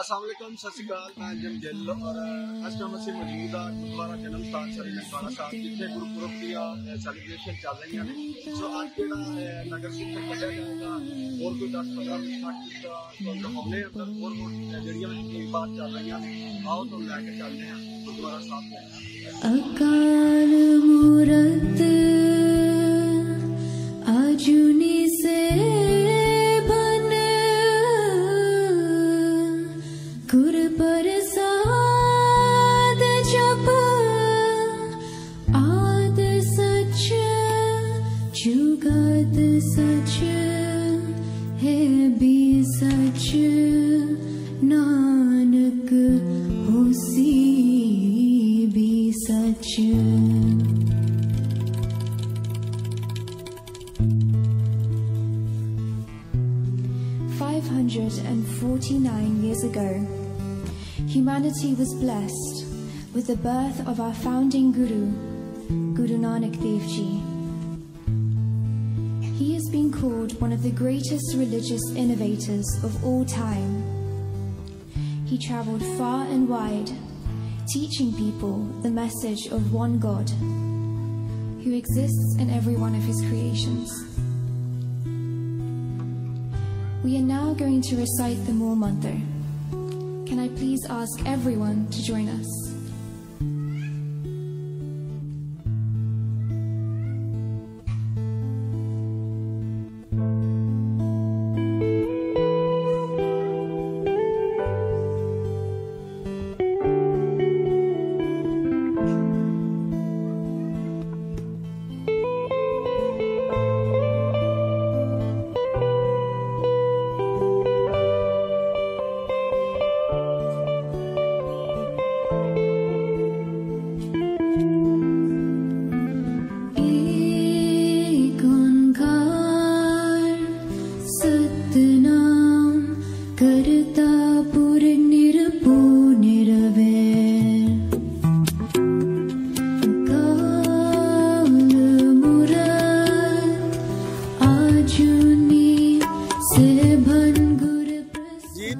ਅਸਲਾਮ ਵਾਲੇਕਮ ਸਤਿ ਸ਼੍ਰੀ ਅਕਾਲ, ਮੈਂ ਜਮ ਔਰ ਅੱਜ ਟਾਈਮ ਅਸੀਂ ਮੌਜੂਦ ਆ ਗੁਰਦੁਆਰਾ ਜਨਮ ਸਥਾਨ ਸ੍ਰੀ ਨਕਾਣਾ ਸਾਹਿਬ, ਜਿੱਥੇ ਗੁਰਪੁਰਬ ਦੀਆਂ ਸੈਲੀਬ੍ਰੇਸ਼ਨ ਚੱਲ ਰਹੀਆਂ ਨੇ। ਸੋ ਅੱਜ ਜਿਹੜਾ ਨਗਰ ਕੀਰਤਨ ਕੱਢਿਆ ਜਾਏਗਾ ਹੋਰ ਕੋਈ 10 15 ਮਿੰਟ ਤੱਕ ਤੁਹਾਨੂੰ ਹਮਲੇ ਅੰਦਰ, ਹੋਰ ਹੋਰ ਜਿਹੜੀਆਂ ਬਾਤ ਚੱਲ ਰਹੀਆਂ ਨੇ, ਆਓ ਤੁਹਾਨੂੰ ਲੈ ਕੇ ਚੱਲਦੇ ਹਾਂ ਗੁਰਦੁਆਰਾ ਸਾਹਿਬ ਅਕਾਲ ਮੂਰਤ ਅਜੂਨੀ 549 years ago, humanity was blessed with the birth of our founding Guru, Guru Nanak Dev Ji. He has been called one of the greatest religious innovators of all time. He traveled far and wide, teaching people the message of one God, who exists in every one of his creations. We are now going to recite the Moor Mantra. Can I please ask everyone to join us?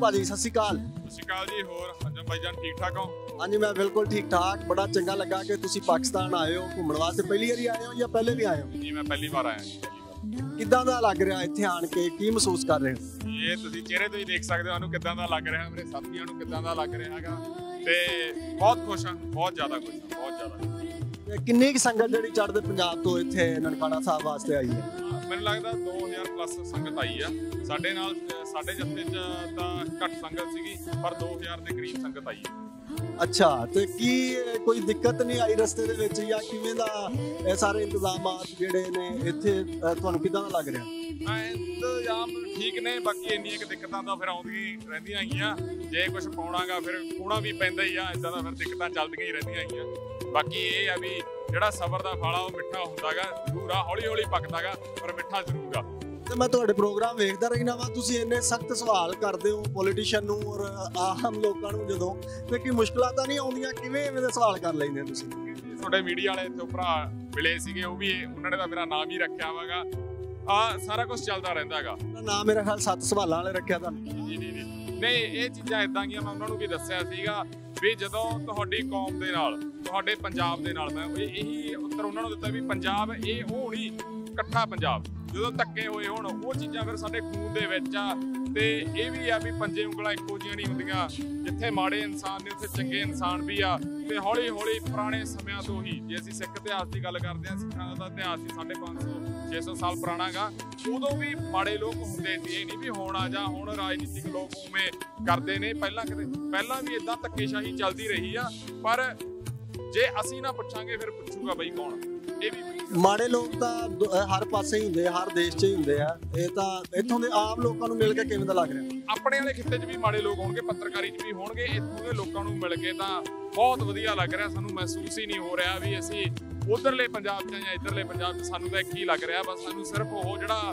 ਭਾਜੀ ਸਤਿ ਸ਼੍ਰੀ ਅਕਾਲ। ਸਤਿ ਸ਼੍ਰੀ ਅਕਾਲ ਜੀ ਹੋਰ ਹੰਜਮ ਭਾਈਜਾਨ ਠੀਕ ਠਾਕ ਹੋ? ਹਾਂਜੀ ਮੈਂ ਬਿਲਕੁਲ ਠੀਕ ਠਾਕ। ਬੜਾ ਚੰਗਾ ਲੱਗਾ ਕਿ ਤੁਸੀਂ ਪਾਕਿਸਤਾਨ ਆਏ ਹੋ ਘੁੰਮਣ ਵਾਸਤੇ। ਪਹਿਲੀ ਵਾਰੀ ਆਏ ਹੋ ਜਾਂ ਪਹਿਲੇ ਵੀ ਆਏ ਹੋ? ਜੀ ਮੈਂ ਪਹਿਲੀ ਵਾਰ ਆਇਆ ਜੀ। ਕਿੱਦਾਂ ਦਾ ਲੱਗ ਰਿਹਾ ਇੱਥੇ ਆਣ ਕੇ? ਕੀ ਮਹਿਸੂਸ ਕਰ ਰਹੇ ਹੋ? ਇਹ ਤੁਸੀਂ ਚਿਹਰੇ ਤੋਂ ਹੀ ਦੇਖ ਸਕਦੇ ਹੋ ਸਾਨੂੰ ਕਿੱਦਾਂ ਦਾ ਲੱਗ ਰਿਹਾ ਮੇਰੇ ਸਾਥੀਆਂ ਨੂੰ ਕਿੱਦਾਂ ਦਾ ਲੱਗ ਰਿਹਾ ਹੈਗਾ। ਤੇ ਬਹੁਤ ਖੁਸ਼ ਹਾਂ ਬਹੁਤ ਜ਼ਿਆਦਾ ਖੁਸ਼ ਹਾਂ ਬਹੁਤ ਜ਼ਿਆਦਾ। ਕਿੰਨੀ ਕੁ ਸੰਗਤ ਜਿਹੜੀ ਚੜ੍ਹਦੇ ਪੰਜਾਬ ਤੋਂ ਇੱਥੇ ਨਨਕਾਣਾ ਸਾਹਿਬ ਵਾਸਤੇ ਆਈ ਹੈ? ਮੈਨੂੰ ਲੱਗਦਾ 2000 ਪਲੱਸ ਸੰਗਤ ਆਈ ਆ। ਸਾਡੇ ਨਾਲ ਸਾਡੇ ਜੱਥੇ 'ਚ ਤਾਂ ਘੱਟ ਸੰਗਤ ਸੀਗੀ ਪਰ 2000 ਦੇ ਕਰੀਬ ਸੰਗਤ ਆਈ ਹੈ ਅੱਛਾ ਤੇ ਕੀ ਕੋਈ ਦਿੱਕਤ ਨਹੀਂ ਆਈ ਰਸਤੇ ਦੇ ਵਿੱਚ ਜਾਂ ਕਿਵੇਂ ਦਾ ਇਹ ਸਾਰੇ ਇੰਤਜ਼ਾਮਾਤ ਜਿਹੜੇ ਨੇ ਇੱਥੇ ਤੁਹਾਨੂੰ ਕਿਦਾਂ ਦਾ ਲੱਗ ਰਿਹਾ? ਹਾਂ ਇੰਤਜ਼ਾਮ ਠੀਕ ਨੇ ਬਾਕੀ ਇੰਨੀਆਂ ਕਿ ਦਿੱਕਤਾਂ ਤਾਂ ਫਿਰ ਆਉਂਦੀਆਂ ਰਹਿੰਦੀਆਂ ਹੈਗੀਆਂ। ਜੇ ਕੁਝ ਪਾਉਣਾਗਾ ਫਿਰ ਖੂਣਾ ਵੀ ਪੈਂਦਾ ਹੀ ਆ ਇਦਾਂ ਦਾ ਫਿਰ ਦਿੱਕਤਾਂ ਚੱਲਦੀਆਂ ਹੀ ਰਹਿੰਦੀਆਂ ਹੈਗੀਆਂ। ਬਾਕੀ ਇਹ ਆ ਵੀ ਜਿਹੜਾ ਸਬਰ ਦਾ ਫਲ ਆ ਉਹ ਮਿੱਠਾ ਹੁੰਦਾਗਾ ਜ਼ਰੂਰ ਆ ਹੌਲੀ ਹੌਲੀ ਪੱਕਦਾਗਾ ਪਰ ਮਿੱਠਾ ਜ਼ਰੂਰ ਆ। ਤੇ ਮੈਂ ਤੁਹਾਡੇ ਪ੍ਰੋਗਰਾਮ ਵੇਖਦਾ ਰਹਿਣਾ ਵਾ ਤੁਸੀਂ ਇੰਨੇ ਸਖਤ ਸਵਾਲ ਕਰਦੇ ਹੋ ਪੋਲੀਟੀਸ਼ੀਅਨ ਨੂੰ ਔਰ ਆਮ ਲੋਕਾਂ ਨੂੰ ਜਦੋਂ ਤੇ ਕੀ ਮੁਸ਼ਕਲਾਂ ਤਾਂ ਨਹੀਂ ਆਉਂਦੀਆਂ? ਕਿਵੇਂ ਐਵੇਂ ਦੇ ਸਵਾਲ ਕਰ ਲੈਂਦੇ ਹੋ ਤੁਸੀਂ? ਤੁਹਾਡੇ ਮੀਡੀਆ ਵਾਲੇ ਇੱਥੇ ਭਰਾ ਮਿਲੇ ਸੀਗੇ ਉਹ ਵੀ ਉਹਨਾਂ ਨੇ ਤਾਂ ਮੇਰਾ ਨਾਮ ਹੀ ਰੱਖਿਆ ਵਾਗਾ। ਆ ਸਾਰਾ ਕੁਝ ਚੱਲਦਾ ਰਹਿੰਦਾਗਾ। ਉਹਦਾ ਨਾਮ ਮੇਰਾ ਖਿਆਲ ਸੱਤ ਸਵਾਲਾਂ ਵਾਲੇ ਰੱਖਿਆ ਤੁਹਾਨੂੰ ਜੀ ਜੀ ਜੀ। ਨਹੀਂ ਇਹ ਚੀਜ਼ਾਂ ਇਦਾਂ ਦੀਆਂ ਮੈਂ ਉਹਨਾਂ ਨੂੰ ਵੀ ਦੱਸਿਆ ਸੀਗਾ। ਵੀ ਜਦੋਂ ਤੁਹਾਡੀ ਕੌਮ ਦੇ ਨਾਲ, ਤੁਹਾਡੇ ਪੰਜਾਬ ਦੇ ਨਾਲ, ਮੈਂ ਇਹੀ ਉੱਤਰ ਉਹਨਾਂ ਨੂੰ ਦਿੱਤਾ ਵੀ ਪੰਜਾਬ ਇਹ ਉਹ ਨਹੀਂ ਇਕੱਠਾ ਪੰਜਾਬ। ਜਦੋਂ ਧੱਕੇ ਹੋਏ ਹੋਣ, ਉਹ ਚੀਜ਼ਾਂ ਫਿਰ ਸਾਡੇ ਖੂਨ ਦੇ ਵਿੱਚ ਆ। ਤੇ ਇਹ ਵੀ ਆ ਵੀ ਪੰਜੇ ਉਂਗਲਾਂ ਇੱਕੋ ਜਿਹੀਆਂ ਨਹੀਂ ਹੁੰਦੀਆਂ। ਜਿੱਥੇ ਮਾੜੇ ਇਨਸਾਨ ਨੇ, ਉੱਥੇ ਚੰਗੇ ਇਨਸਾਨ ਵੀ ਆ। ਤੇ ਹੌਲੀ ਹੌਲੀ ਪੁਰਾਣੇ ਸਮਿਆਂ ਤੋਂ ਹੀ, ਜੇ ਅਸੀਂ ਸਿੱਖ ਇਤਿਹਾਸ ਦੀ ਗੱਲ ਕਰਦੇ ਹਾਂ, ਸਿੱਖਾਂ ਦਾ ਇਤਿਹਾਸ ਹੀ 550 600 ਸਾਲ ਪੁਰਾਣਾਗਾ ਉਦੋਂ ਵੀ ਮਾੜੇ ਲੋਕ ਹੁੰਦੇ ਸੀ। ਇਹ ਨਹੀਂ ਵੀ ਹੁਣ ਆ ਜਾਂ, ਹੁਣ ਰਾਜਨੀਤਿਕ ਲੋਕ ਉਵੇਂ ਕਰਦੇ ਨੇ। ਪਹਿਲਾਂ ਕਿਤੇ, ਪਹਿਲਾਂ ਵੀ ਇਦਾਂ ਧੱਕੇਸ਼ਾਹੀ ਚੱਲਦੀ ਰਹੀ ਆ। ਪਰ ਜੇ ਅਸੀਂ ਨਾ ਪੁੱਛਾਂਗੇ, ਫਿਰ ਪੁੱਛੂਗਾ ਬਈ ਕੌਣ? ਇਹ ਵੀ ਮਾੜੇ ਲੋਕ ਤਾਂ ਦ- ਅਹ ਹਰ ਪਾਸੇ ਹੀ ਹੁੰਦੇ ਆ, ਹਰ ਦੇਸ਼ 'ਚ ਹੀ ਹੁੰਦੇ ਆ। ਇਹ ਤਾਂ ਇੱਥੋਂ ਦੇ ਆਮ ਲੋਕਾਂ ਨੂੰ ਮਿਲ ਕੇ ਕਿਵੇਂ ਦਾ ਲੱਗ ਰਿਹਾ? ਆਪਣੇ ਵਾਲੇ ਖਿੱਤੇ 'ਚ ਵੀ ਮਾੜੇ ਲੋਕ ਹੋਣਗੇ, ਪੱਤਰਕਾਰੀ 'ਚ ਵੀ ਹੋਣਗੇ, ਇੱਥੋਂ ਦੇ ਲੋਕਾਂ ਨੂੰ ਮਿਲ ਕੇ ਤਾਂ ਬਹੁਤ ਵਧੀਆ ਲੱਗ ਰਿਹਾ, ਸਾਨੂੰ ਮਹਿਸੂਸ ਹੀ ਨਹੀਂ ਹੋ ਰਿਹਾ ਵੀ ਅਸੀਂ ਉਧਰਲੇ ਪੰਜਾਬ 'ਚ ਜਾਂ ਇਧਰਲੇ ਪੰਜਾਬ 'ਚ ਸਾਨੂੰ ਤਾਂ ਇੱਕ ਹੀ ਲੱਗ ਰਿਹਾ? ਬਸ ਸਾਨੂੰ ਸਿਰਫ ਉਹ ਜਿਹੜਾ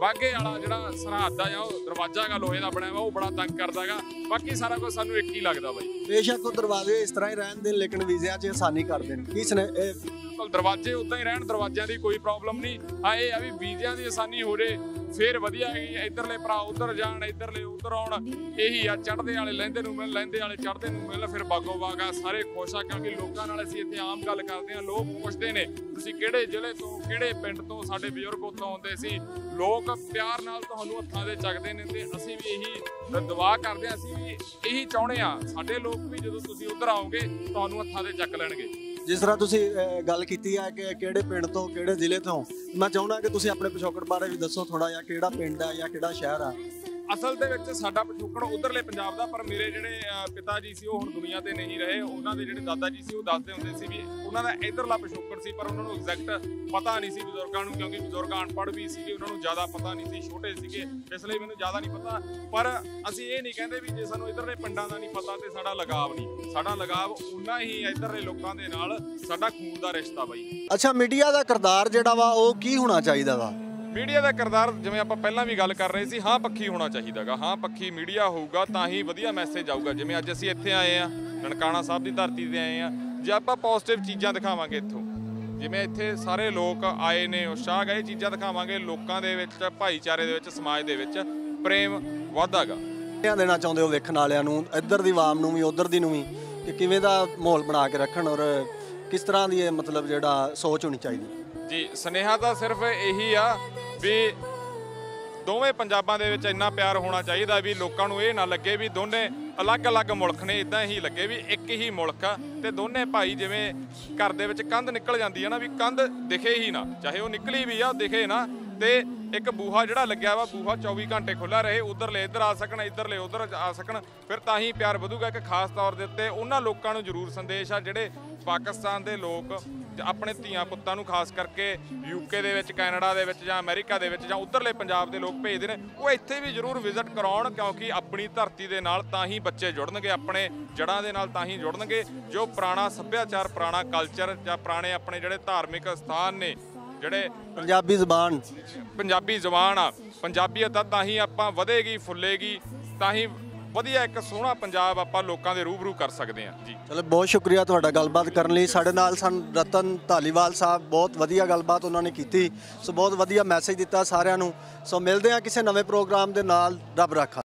ਬਾਘੇ ਵਾਲਾ ਜਿਹੜਾ ਸਰਹੱਦ ਆ ਜਾਂ ਉਹ ਦਰਵਾਜ਼ਾ ਹੈਗਾ ਲੋਹੇ ਦਾ ਬਣਿਆ ਵਾ ਉਹ ਬੜਾ ਤੰਗ ਕਰਦਾਗਾ ਬਾਕੀ ਸਾਰਾ ਕੁਝ ਸਾਨੂੰ ਇੱਕ ਹੀ ਲੱਗਦਾ ਬਾਈ। ਬੇਸ਼ੱਕ ਉਹ ਦਰਵਾਜ਼ੇ ਇਸ ਤਰ੍ਹਾਂ ਹੀ ਰਹਿਣ ਦੇ ਲੇਕਿਨ ਵੀਜ਼ਿਆਂ 'ਚ ਆਸਾਨੀ ਕਰਦੇ ਨੇ ਕੀ ਇਹ ਬਿਲਕੁਲ ਦਰਵਾਜ਼ੇ ਉਦਾਂ ਹੀ ਰਹਿਣ ਦਰਵਾਜ਼ਿਆਂ ਦੀ ਕੋਈ ਪ੍ਰੋਬਲਮ ਨਹੀਂ। ਹਾਂ ਇਹ ਆ ਵੀ ਵੀਜ਼ਿਆਂ ਦੀ ਆਸਾਨੀ ਹੋ ਜੇ। ਫੇਰ ਵਧੀਆ ਹੈ, ਇਧਰਲੇ ਭਰਾ ਉਧਰ ਜਾਣ, ਇਧਰਲੇ ਉਧਰ ਆਉਣ। ਇਹੀ ਆ, ਚੜ੍ਹਦੇ ਵਾਲੇ ਲਹਿੰਦੇ ਨੂੰ ਮਿਲ ਲਹਿੰਦੇ ਵਾਲੇ ਚੜ੍ਹਦੇ ਨੂੰ ਮਿਲ ਫਿਰ ਬਾਗੋ ਬਾਗ ਆ, ਸਾਰੇ ਖੁਸ਼ ਆ ਕਿਉਂਕਿ ਲੋਕਾਂ ਨਾਲ ਅਸੀਂ ਇੱਥੇ ਆਮ ਗੱਲ ਕਰਦੇ ਆ ਲੋਕ ਪੁੱਛਦੇ ਨੇ, ਤੁਸੀਂ ਕਿਹੜੇ ਜ਼ਿਲ੍ਹੇ ਤੋਂ, ਕਿਹੜੇ ਪਿੰਡ ਤੋਂ ਸਾਡੇ ਬਜ਼ੁਰਗ ਉੱਥੋਂ ਆਉਂਦੇ ਸੀ? ਲੋਕ ਪਿਆਰ ਨਾਲ ਤੁਹਾਨੂੰ ਹੱਥਾਂ ਦੇ ਚੱਕਦੇ ਨੇ ਤੇ ਅਸੀਂ ਵੀ ਇਹੀ ਦੁਆ ਕਰਦੇ ਆ ਅਸੀਂ ਵੀ ਇਹੀ ਚਾਹੁੰਦੇ ਆ ਸਾਡੇ ਲੋਕ ਵੀ ਜਦੋਂ ਤੁਸੀਂ ਉਧਰ ਆਓਗੇ, ਤੁਹਾਨੂੰ ਹੱਥਾਂ ਦੇ ਚੱਕ ਲੈਣਗੇ। ਜਿਸ ਤਰ੍ਹਾਂ ਤੁਸੀਂ ਅਹ, ਗੱਲ ਕੀਤੀ ਹੈ ਕਿ ਕਿਹੜੇ ਪਿੰਡ ਤੋਂ ਕਿਹੜੇ ਜ਼ਿਲ੍ਹੇ ਤੋਂ ਮੈਂ ਚਾਹੁੰਦਾ ਕਿ ਤੁਸੀਂ ਆਪਣੇ ਪਿਛੋਕੜ ਬਾਰੇ ਵੀ ਦੱਸੋ ਥੋੜਾ ਜਿਹਾ ਕਿਹੜਾ ਪਿੰਡ ਹੈ ਜਾਂ ਕਿਹੜਾ ਸ਼ਹਿਰ ਆ। ਅਸਲ ਦੇ ਵਿੱਚ ਸਾਡਾ ਪਿਛੋਕੜ ਉਧਰਲੇ ਪੰਜਾਬ ਦਾ, ਪਰ ਮੇਰੇ ਜਿਹੜੇ ਪਿਤਾ ਜੀ ਸੀ, ਉਹ ਹੁਣ ਦੁਨੀਆ ਤੇ ਨਹੀਂ ਰਹੇ। ਉਹਨਾਂ ਦੇ ਜਿਹੜੇ ਦਾਦਾ ਜੀ ਸੀ, ਉਹ ਦੱਸਦੇ ਹੁੰਦੇ ਸੀ ਵੀ ਉਹਨਾਂ ਦਾ ਇਧਰਲਾ ਪਿਛੋਕੜ ਸੀ, ਪਰ ਉਹਨਾਂ ਨੂੰ ਐਗਜ਼ੈਕਟ ਪਤਾ ਨਹੀਂ ਸੀ ਬਜ਼ੁਰਗਾਂ ਨੂੰ, ਕਿਉਂਕਿ ਬਜ਼ੁਰਗ ਅਨਪੜ੍ਹ ਵੀ ਸੀਗੇ, ਉਹਨਾਂ ਨੂੰ ਜ਼ਿਆਦਾ ਪਤਾ ਨਹੀਂ ਸੀ, ਛੋਟੇ ਸੀਗੇ, ਇਸ ਲਈ ਮੈਨੂੰ ਜ਼ਿਆਦਾ ਨਹੀਂ ਪਤਾ। ਪਰ ਅਸੀਂ ਇਹ ਨਹੀਂ ਕਹਿੰਦੇ ਵੀ ਜੇ ਸਾਨੂੰ ਇਧਰਲੇ ਪਿੰਡਾਂ ਦਾ ਨਹੀਂ ਪਤਾ, ਤੇ ਸਾਡਾ ਲਗਾਵ ਨਹੀਂ। ਸਾਡਾ ਲਗਾਵ ਉਨਾ ਹੀ ਇਧਰਲੇ ਲੋਕਾਂ ਦੇ ਨਾਲ ਸਾਡਾ ਖੂਨ ਦਾ ਰਿਸ਼ਤਾ ਬਾਈ। ਅੱਛਾ, ਮੀਡੀਆ ਦਾ ਕਿਰਦਾਰ ਜਿਹੜਾ ਵਾ, ਉਹ ਕੀ ਹੋਣਾ ਚਾਹੀਦਾ ਵਾ? ਮੀਡੀਆ ਦਾ ਕਿਰਦਾਰ ਜਿਵੇਂ ਆਪਾਂ ਪਹਿਲਾਂ ਵੀ ਗੱਲ ਕਰ ਰਹੇ ਸੀ ਹਾਂ ਪੱਖੀ ਹੋਣਾ ਚਾਹੀਦਾਗਾ ਹਾਂ ਪੱਖੀ ਮੀਡੀਆ ਹੋਊਗਾ ਤਾਂ ਹੀ ਵਧੀਆ ਮੈਸੇਜ ਆਊਗਾ। ਜਿਵੇਂ ਅੱਜ ਅਸੀਂ ਇੱਥੇ ਆਏ ਆ ਨਨਕਾਣਾ ਸਾਹਿਬ ਦੀ ਧਰਤੀ ਤੇ ਆਏ ਆ ਜੇ ਆਪਾਂ ਪੋਜ਼ਿਟਿਵ ਚੀਜ਼ਾਂ ਦਿਖਾਵਾਂਗੇ ਇੱਥੋਂ ਜਿਵੇਂ ਇੱਥੇ ਸਾਰੇ ਲੋਕ ਆਏ ਨੇ ਉਤਸ਼ਾਹ ਗਏ ਚੀਜ਼ਾਂ ਦਿਖਾਵਾਂਗੇ ਲੋਕਾਂ ਦੇ ਵਿੱਚ ਭਾਈਚਾਰੇ ਦੇ ਵਿੱਚ ਸਮਾਜ ਦੇ ਵਿੱਚ ਪ੍ਰੇਮ ਵਾਧਾਗਾ। ਕਿਹਾ ਦੇਣਾ ਚਾਹੁੰਦੇ ਹੋ ਵੇਖਣ ਵਾਲਿਆਂ ਨੂੰ ਇੱਧਰ ਦੀ ਆਵਾਮ ਨੂੰ ਵੀ ਉੱਧਰ ਦੀ ਨੂੰ ਵੀ ਕਿ ਕਿਵੇਂ ਦਾ ਮਾਹੌਲ ਬਣਾ ਕੇ ਰੱਖਣ ਔਰ ਕਿਸ ਤਰ੍ਹਾਂ ਦੀ ਇਹ ਮਤਲਬ ਜਿਹੜਾ ਸੋਚ ਹੋਣੀ ਚਾਹੀਦੀ? ਜੀ ਸਨੇਹਾ ਤਾਂ ਸਿਰਫ ਇਹੀ ਆ ਵੀ ਦੋਵੇਂ ਪੰਜਾਬਾਂ ਦੇ ਵਿੱਚ ਇੰਨਾ ਪਿਆਰ ਹੋਣਾ ਚਾਹੀਦਾ ਵੀ ਲੋਕਾਂ ਨੂੰ ਇਹ ਨਾ ਲੱਗੇ ਵੀ ਦੋਨੇ ਅਲੱਗ-ਅਲੱਗ ਮੁਲਕ ਨੇ ਇਦਾਂ ਹੀ ਲੱਗੇ ਵੀ ਇੱਕ ਹੀ ਮੁਲਕ ਆ ਤੇ ਦੋਨੇ ਭਾਈ ਜਿਵੇਂ ਘਰ ਦੇ ਵਿੱਚ ਕੰਧ ਨਿਕਲ ਜਾਂਦੀ ਹੈ ਨਾ ਵੀ ਕੰਧ ਦਿਖੇ ਹੀ ਨਾ, ਚਾਹੇ ਉਹ ਨਿਕਲੀ ਵੀ ਆ, ਦਿਖੇ ਨਾ ਤੇ ਇੱਕ ਬੂਹਾ ਜਿਹੜਾ ਲੱਗਿਆ ਵਾ, ਬੂਹਾ 24 ਘੰਟੇ ਖੁੱਲਾ ਰਹੇ ਉਧਰਲੇ ਇੱਧਰ ਆ ਸਕਣ ਇੱਧਰਲੇ ਉਧਰ ਆ ਸਕਣ, ਫਿਰ ਤਾਂ ਹੀ ਪਿਆਰ ਵਧੂਗਾ ਇੱਕ ਖਾਸ ਤੌਰ ਦੇ ਉੱਤੇ। ਉਹਨਾਂ ਲੋਕਾਂ ਨੂੰ ਜ਼ਰੂਰ ਸੰਦੇਸ਼ ਆ ਜਿਹੜੇ ਪਾਕਿਸਤਾਨ ਦੇ ਲੋਕ ਆਪਣੇ ਧੀਆਂ ਪੁੱਤਾਂ ਨੂੰ ਖਾਸ ਕਰਕੇ ਯੂਕੇ ਦੇ ਵਿੱਚ, ਕੈਨੇਡਾ ਦੇ ਵਿੱਚ ਜਾਂ ਅਮਰੀਕਾ ਦੇ ਵਿੱਚ ਜਾਂ ਉਧਰਲੇ ਪੰਜਾਬ ਦੇ ਲੋਕ ਭੇਜਦੇ ਨੇ, ਉਹ ਇੱਥੇ ਵੀ ਜ਼ਰੂਰ ਵਿਜ਼ਿਟ ਕਰਾਉਣ ਕਿਉਂਕਿ ਆਪਣੀ ਧਰਤੀ ਦੇ ਨਾਲ ਤਾਂ ਹੀ ਬੱਚੇ ਜੁੜਨਗੇ, ਆਪਣੇ ਜੜਾਂ ਦੇ ਨਾਲ ਤਾਂ ਹੀ ਜੁੜਨਗੇ। ਜੋ ਪੁਰਾਣਾ ਸੱਭਿਆਚਾਰ, ਪੁਰਾਣਾ ਕਲਚਰ ਜਾਂ ਪੁਰਾਣੇ ਆਪਣੇ ਜਿਹੜੇ ਧਾਰਮਿਕ ਸਥਾਨ ਨੇ ਜਿਹੜੇ ਪੰਜਾਬੀ ਜ਼ਬਾਨ। ਪੰਜਾਬੀ ਜ਼ਬਾਨ ਆ ਪੰਜਾਬੀਅਤ ਆ ਤਾਂ ਹੀ ਆਪਾਂ ਵਧੇਗੀ ਫੁੱਲੇਗੀ ਤਾਂ ਹੀ ਵਧੀਆ ਇੱਕ ਸੋਹਣਾ ਪੰਜਾਬ ਆਪਾਂ ਲੋਕਾਂ ਦੇ ਰੂਬਰੂ ਕਰ ਸਕਦੇ ਹਾਂ। ਜੀ। ਚਲੋ ਬਹੁਤ ਸ਼ੁਕਰੀਆ ਤੁਹਾਡਾ ਗੱਲਬਾਤ ਕਰਨ ਲਈ। ਸਾਡੇ ਨਾਲ ਸਨ ਰਤਨ ਧਾਲੀਵਾਲ ਸਾਹਿਬ ਬਹੁਤ ਵਧੀਆ ਗੱਲਬਾਤ ਉਹਨਾਂ ਨੇ ਕੀਤੀ। ਸੋ ਬਹੁਤ ਵਧੀਆ ਮੈਸੇਜ ਦਿੱਤਾ ਸਾਰਿਆਂ ਨੂੰ। ਸੋ ਮਿਲਦੇ ਹਾਂ ਕਿਸੇ ਨਵੇਂ ਪ੍ਰੋਗਰਾਮ ਦੇ ਨਾਲ। ਰੱਬ ਰਾਖਾ।